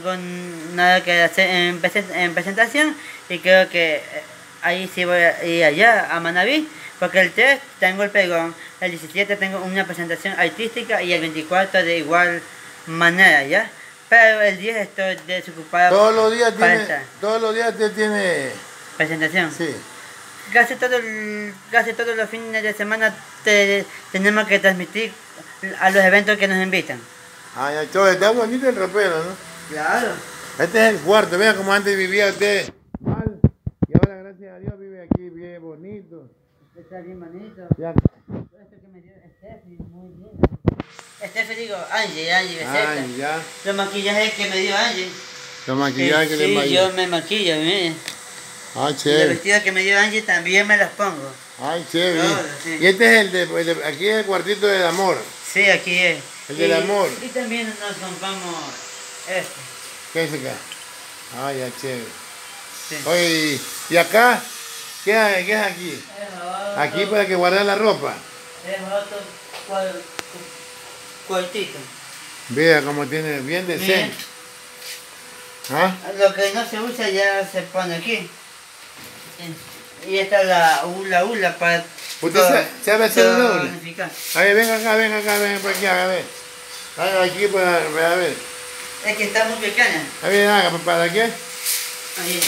tengo nada que hacer en, presen- en presentación y creo que eh, ahí sí voy a ir allá a Manaví, porque el 3 tengo el pregón, el 17 tengo una presentación artística y el 24 de igual manera, ¿ya? Pero el 10 estoy desocupado Todos los días tiene, todos los días te tiene, presentación. sí. Casi, todo el- casi todos los fines de semana te- tenemos que transmitir a los eventos que nos invitan. Ah, ya, todo, está bonito el ropero, ¿no? Claro. Este es el cuarto, vean cómo antes vivía usted mal y ahora gracias a Dios vive aquí bien bonito. Está bien bonito. Ya, Esto que me dio Steffi, muy bien. Steffi digo, Angie, Angie Becerra. ya. Los maquillajes que me dio Angie. Los maquillajes que le sí, maquilló. yo me maquillo, mire. Ay, Los chévere. vestidos que me dio Angie también me los pongo. Ay, chévere. Todo, sí. Y este es el de, el de- aquí es el cuartito del amor. Sí, aquí es. El del Y- amor. Y también nos compramos este. ¿Qué es acá? Ay, ya, chévere. Sí. Oye, ¿y acá? ¿Qué, hay- qué es aquí? Aquí para que guardar la ropa. Es otro cual- cuartito. Vea cómo tiene bien decente. ¿Ah? Lo que no se usa ya se pone aquí. Y esta es la ula ula para. ¿Usted sabe- sabe hacer todo una. A ver, ven acá, ven acá, ven por aquí, a ver. Aquí para, para ver. Es que está muy pequeña. A ver, haga, ¿para qué? Ahí.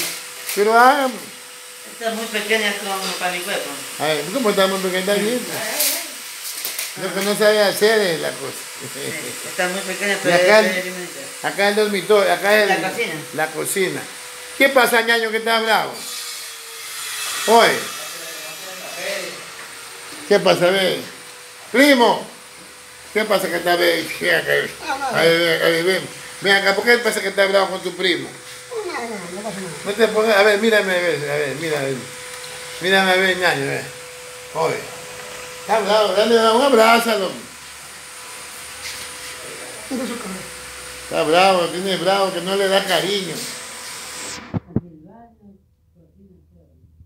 Pero haga. Está muy pequeña como para mi cuerpo. A ver, ¿cómo estamos pequeña aquí? Lo que no sabe hacer es la cosa. Está muy pequeña, pero acá es el-. Acá el dormitorio, acá es La cocina. La cocina. ¿Qué pasa, ñaño, que está bravo? Oye. ¿Qué pasa, ve? Primo. ¿Qué pasa que está ve? Ven acá, a ver, a ver, ven. Ven acá, ¿por qué pasa que está bravo con tu primo? No te pongas, a ver, mírame, a ver, a ver, mira, a ver. Mírame, a ver, ñaño, a ver. Está bravo, dale un abrazo. Está bravo, tiene bravo, que no le da cariño.